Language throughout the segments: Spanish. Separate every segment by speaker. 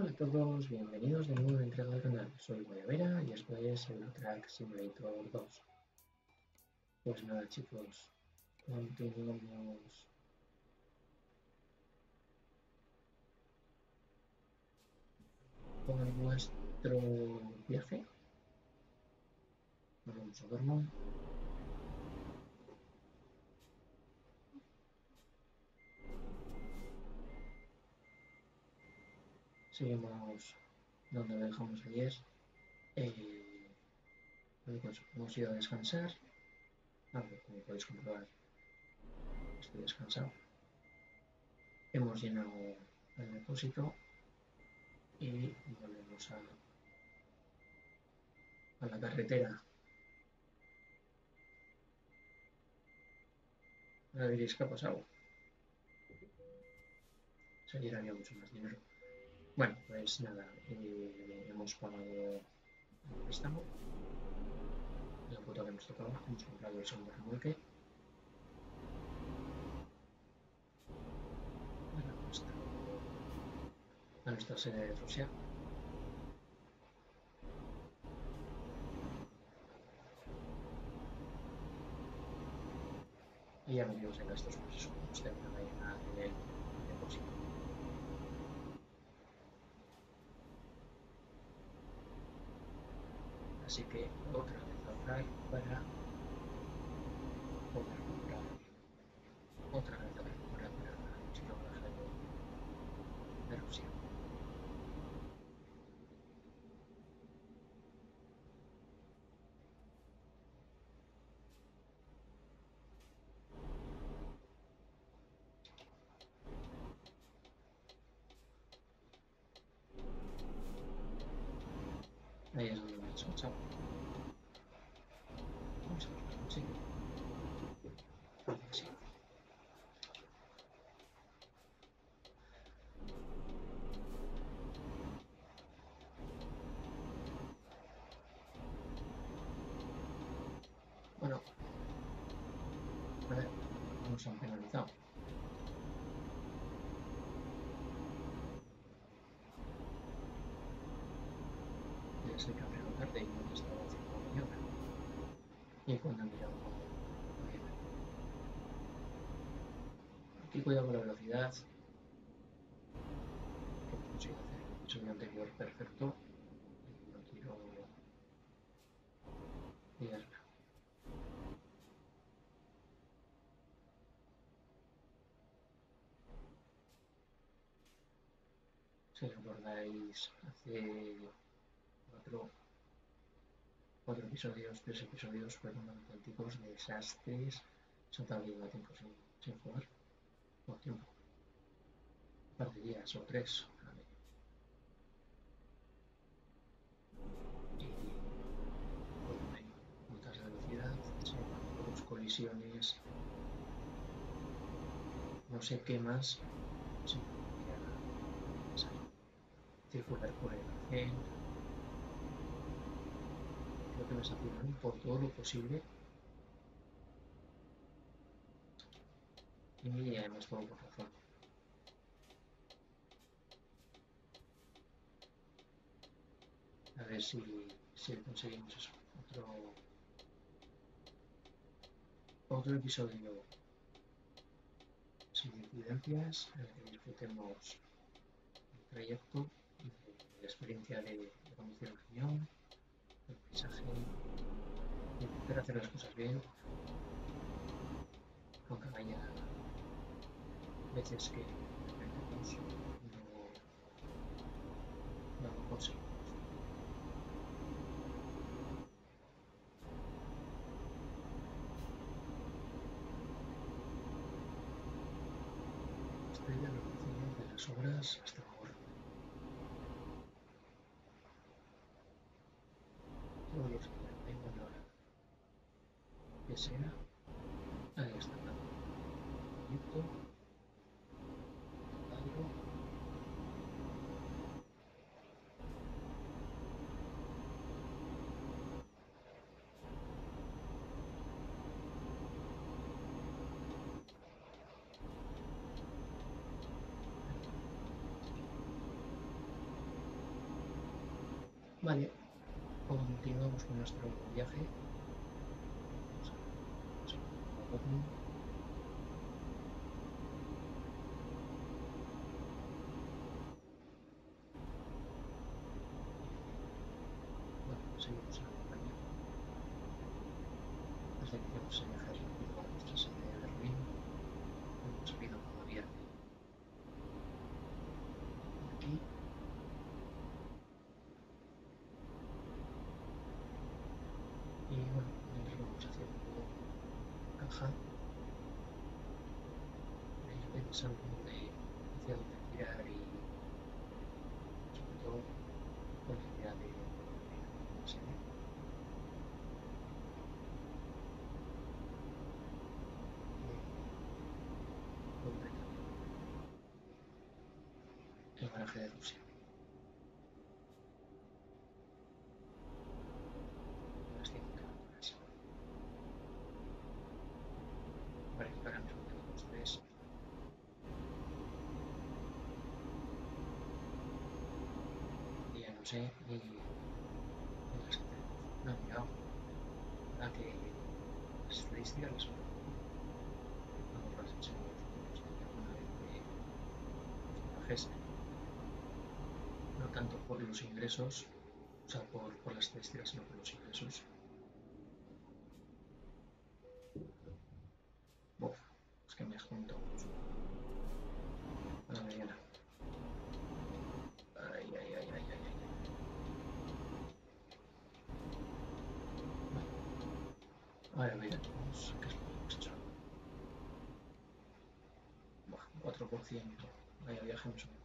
Speaker 1: Hola a todos, bienvenidos de nuevo a una entrega del canal. Soy Guayabera y esto es el Track Simulator 2. Pues nada chicos, continuamos con nuestro viaje. Vamos a dormir. Seguimos donde lo dejamos ayer. Eh, hemos ido a descansar. como podéis comprobar, estoy descansado. Hemos llenado el depósito y volvemos a, la carretera. Ahora diréis qué ha pasado. Ayer había mucho más dinero. Bueno, pues nada, eh, hemos pagado el préstamo, la puta que nos tocaba, hemos comprado el segundo remolque. A nuestra, sede de Rusia. Y ya venimos en estos procesos, pues terminan ahí en el depósito. Así que otra vez ahorrar para poder otra vez para de Rusia. Ahí es chao. Vamos a sí. Bueno, ver, nos han penalizado. Tarde y no estaba haciendo mañana. Y cuando he bien. Aquí cuidado con la velocidad. Que consigo hacer el episodio anterior perfecto. No quiero liarla. Si recordáis, hace cuatro, cuatro episodios, tres episodios fueron auténticos desastres. Saltaba lleva tiempo sin, sin jugar. No tiempo. Un par de días o tres. Y bueno, hay multas de velocidad, semáforos, colisiones. No sé qué más. Sí, circular por el que saturaron por todo lo posible. Y además por razón. A ver si, si conseguimos eso. Otro, otro episodio sin incidencias, en el que disfrutemos el trayecto de la experiencia de, de conducir el cañón el paisaje, intentar hacer las cosas bien, aunque haya veces que no, no lo conseguimos. Estoy de la de las obras hasta ahora. todos los que tengo ahora que sea. Ahí está. Vale, continuamos con nuestro viaje. Vamos a- vamos a- Bueno, seguimos en la compañía. Desde que hicimos ese viaje rápido a nuestra sede de Berlín, no hemos sabido todavía de aquí. Y bueno, mientras vamos haciendo ir pensando de dónde tirar y sobre todo con la idea de de el garaje de. Las cinco carreras. Vale, que ahora mismo tenemos tres. Y ya no sé ni ni las que. No, mira, ahora que las estadísticas las vamos las enseñamos alguna vez los viajes no tanto por los ingresos, o sea, por, por las estadísticas, sino por los ingresos. Vale. A ver, veremos qué es lo hemos hecho. Buah, 4%. Vaya viaje me suena.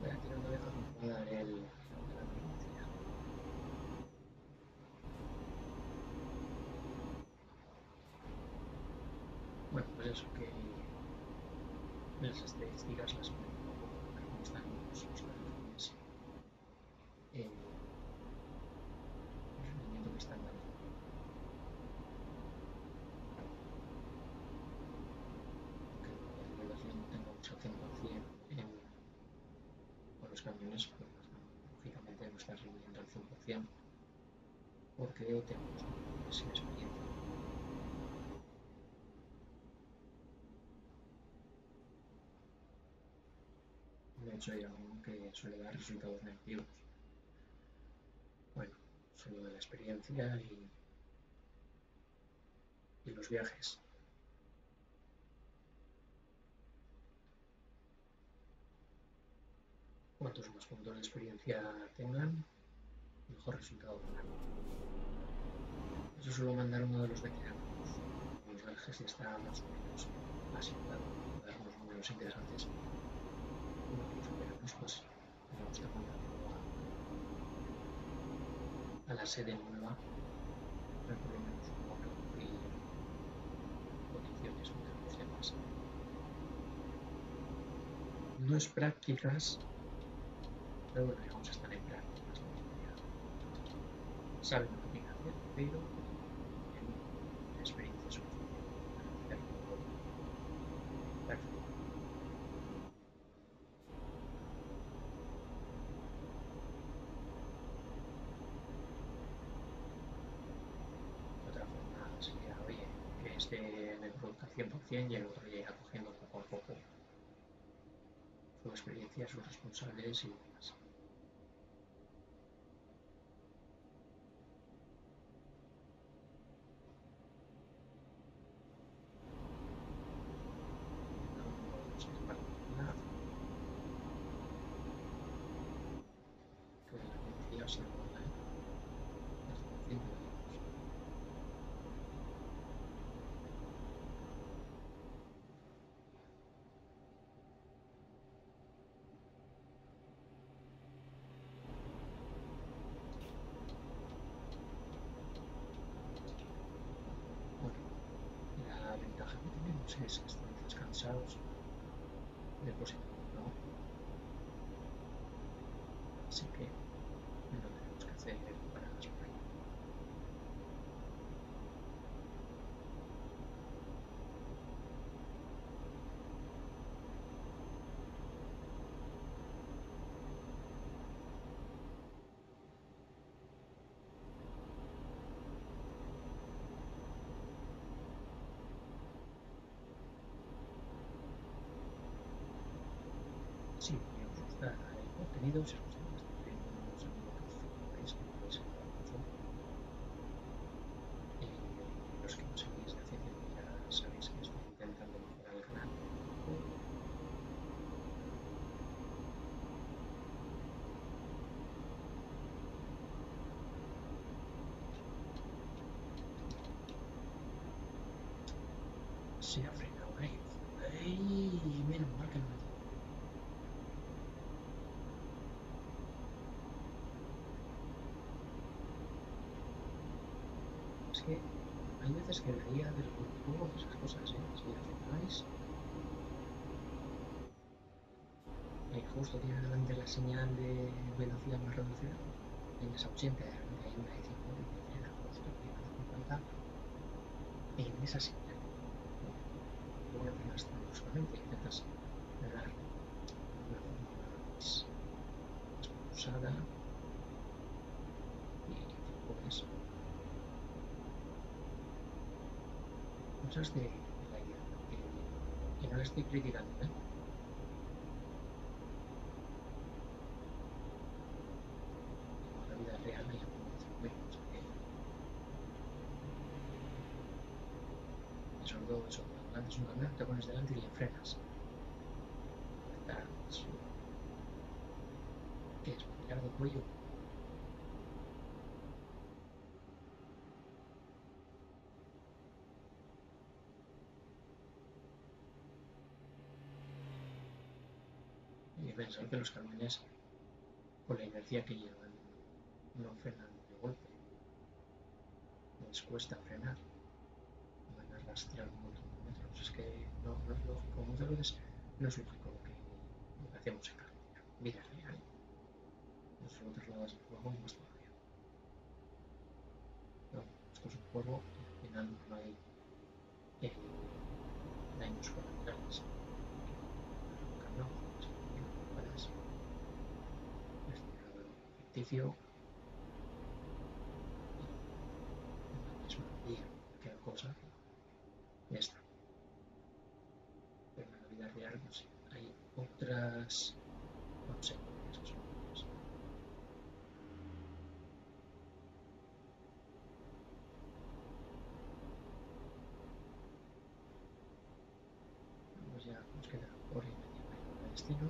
Speaker 1: Voy a tirar una vieja que me pueda dar el, la provincia. Bueno, pues eso que las estadísticas las ponen un poco a ver cómo están los, los calculaciones en el rendimiento que están dando. Aunque la divulgación tengamos al 100% en, camiones, pues lógicamente no está rindiendo al 100% porque tenemos sin experiencia. De hecho, hay alguno que suele dar resultados negativos. Bueno, solo de la experiencia y, y los viajes. Cuantos más puntos de experiencia tengan, mejor resultado tendrán. Eso suelo mandar uno de los veteranos. Los viajes ya está más o menos asentado, dar unos números interesantes. Uno de los veteranos, pues, me gusta mandarlo a, a la sede nueva, pero por lo menos condiciones entre los demás. No es prácticas, pero bueno, digamos están en. ¿no? Ya Saben lo que tienen que hacer, pero en experiencia suficiente para hacerlo perfecto. otra forma sería, oye, que este me produzca 100% y el otro irá cogiendo poco a poco su experiencia, sus responsables y demás. No sé, para nada. Que la policía se lo da, ¿eh? Desde el principio, digamos. Bueno, la ventaja que tenemos es que estamos descansados, depositamos, ¿no? Así que no tenemos que hacer paradas por ahí. Sí, y os gusta el contenido, si os gusta lo que estoy haciendo, os animo a que os suscribáis, que podéis ayudar mucho. Y los que no seguís de hace tiempo ya sabéis que estoy intentando mejorar el canal. Se ha frenado ahí. ¡Ey! Menos mal que no me tocó. Es que hay veces que guía del juego hace esas cosas, ¿eh? Si la fijáis. Eh, justo tiene delante la señal de velocidad más reducida. Tienes a 80 y realmente hay una de 50 y te frena justo de 50 en esa señal. Luego frenas tan bruscamente, intentas frenar de una forma más, más pausada y pues de, la guía que, no la estoy criticando, ¿eh? La vida real un camión, te pones delante y le frenas. ¿Qué es? ¿Tirar de cuello? Que los camiones, con la inercia que llevan, no frenan de golpe. Les cuesta frenar. Van a rastrear un montón de metros. Es que no, no es lógico. Muchas veces no es lógico lo que, lo que hacemos en carretera. Vida real. No solo trasladas el juego más todavía. No, esto es un juego y al final no hay eh, daños colaterales. Un camión, pues, puedes es ficticio y la misma vía, cualquier cosa, ya está. Pero en la vida real, no sé, hay otras consecuencias. Pues ya nos queda llegar al destino.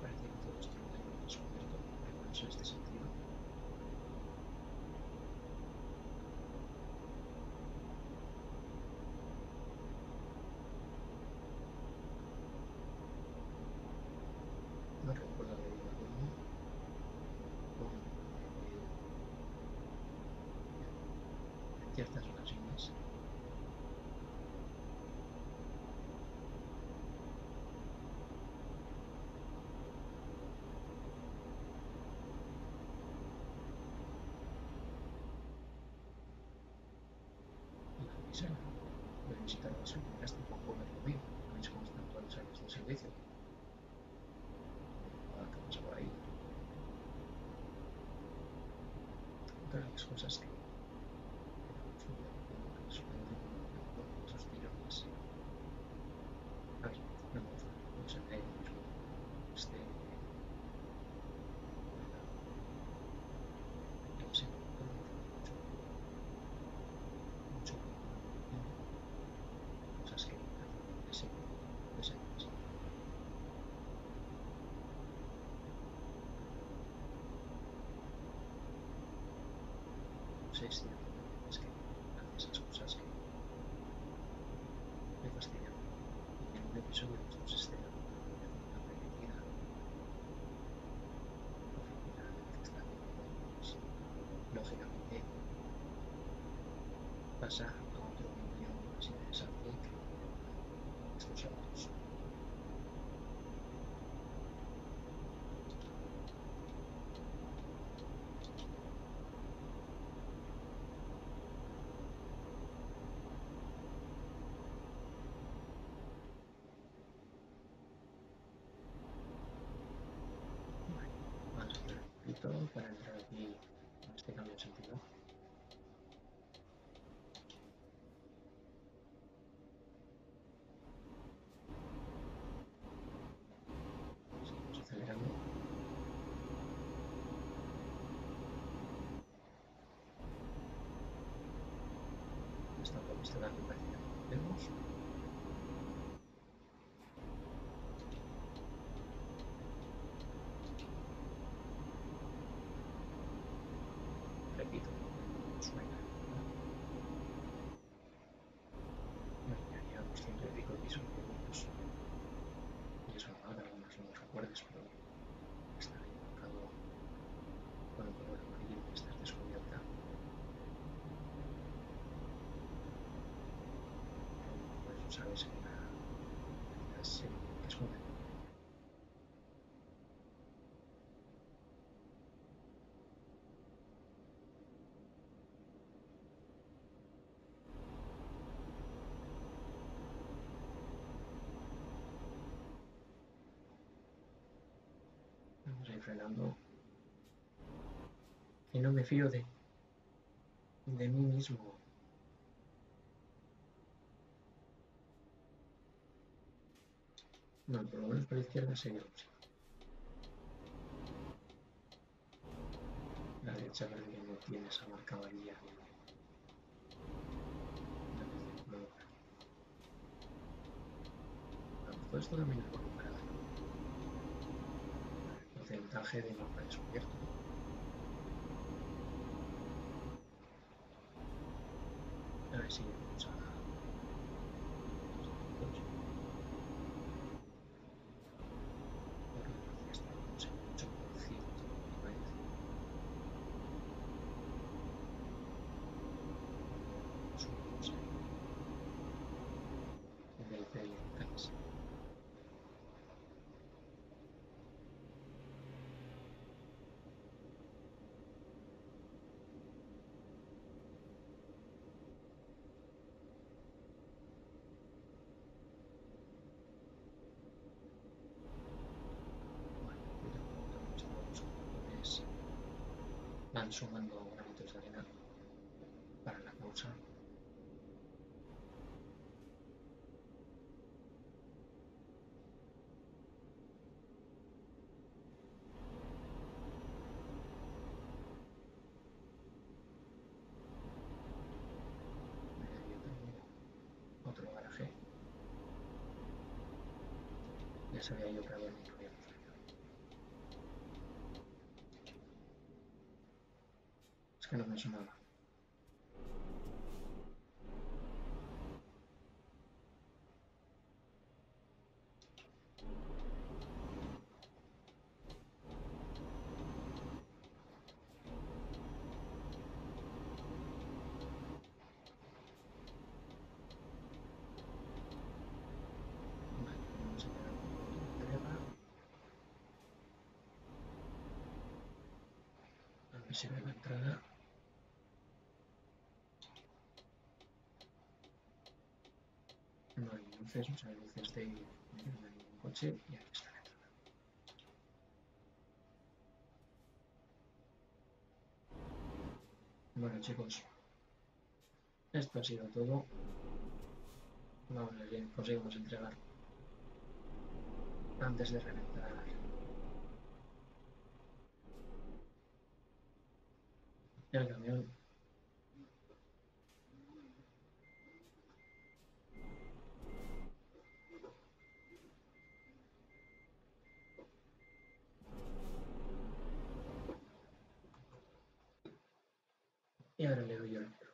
Speaker 1: Parece que todo esto lo tengo descubierto, por lo menos en este sentido. No recuerdo haber ido alguno con eh, ciertas ocasiones. Visitar la gasolina, hasta un poco ver lo mío, todas las áreas de servicio. Ah, ¿qué pasa por ahí? Otra de las cosas que que suelen con esos tirones. A ver, no me gusta, no sé, eh, mismo, este, que no sé, no me gusta mucho, mucho, cosas que hacen ese, ese, ese. Es cierto, es que hace esas cosas que me fastidian. Y en un episodio de estos dando una repetida, lógicamente pasa a otro vídeo más interesante que estos autos. Para entrar aquí en este cambio tiene sentido. Seguimos acelerando. Esta autopista también parece que la tenemos. Repito, suena. Mañana ciento y pico episodios. Y es normal, algunos no los recuerdes, pero está ahí marcado con el color amarillo que estás descubierta. Pues que es joven. Vamos a ir frenando. Y no me fío de, de mí mismo. No, por lo menos por la izquierda sería. La derecha parece que no tiene esa marca amarilla. Todo esto también es para el porcentaje de mapa descubierto. A ver si vamos a... Porque ya estamos en 8%, me parece. Subimos ahí. En el del casi. Bueno, cuidado con estos jugadores. Van sumando granitos de arena para la causa. Otro garaje. Ya sabía yo que había un problema. Es que no me sonaba. Si ve la entrada. Luces, o sea, de, ningún coche y aquí está la entrada. Bueno chicos, esto ha sido todo. Vamos a ver conseguimos entregar antes de reventar el camión. Ahora le doy el micro.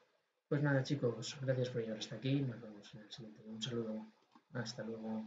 Speaker 1: Pues nada chicos, gracias por llegar hasta aquí. Nos vemos en el siguiente. Un saludo. Hasta luego.